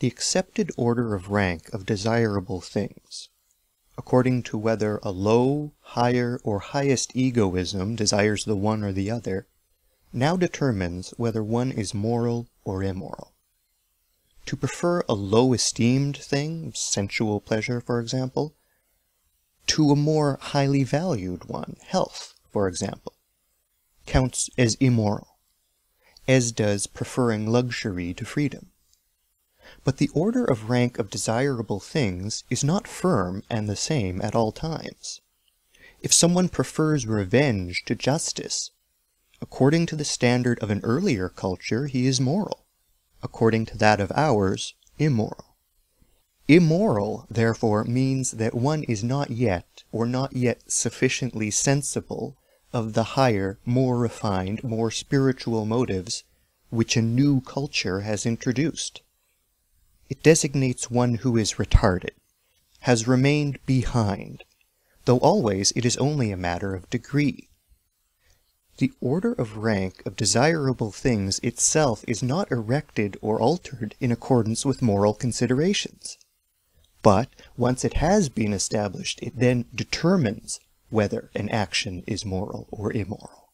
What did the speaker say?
the accepted order of rank of desirable things, according to whether a low, higher, or highest egoism desires the one or the other, now determines whether one is moral or immoral. To prefer a low esteemed thing, sensual pleasure for example, to a more highly valued one, health for example, counts as immoral, as does preferring luxury to freedom. But the order of rank of desirable things is not firm and the same at all times. If someone prefers revenge to justice, according to the standard of an earlier culture he is moral, according to that of ours, immoral. Immoral, therefore, means that one is not yet, or not yet sufficiently sensible of the higher, more refined, more spiritual motives which a new culture has introduced. It designates one who is retarded, has remained behind, though always it is only a matter of degree. The order of rank of desirable things itself is not erected or altered in accordance with moral considerations. But once it has been established, it then determines whether an action is moral or immoral.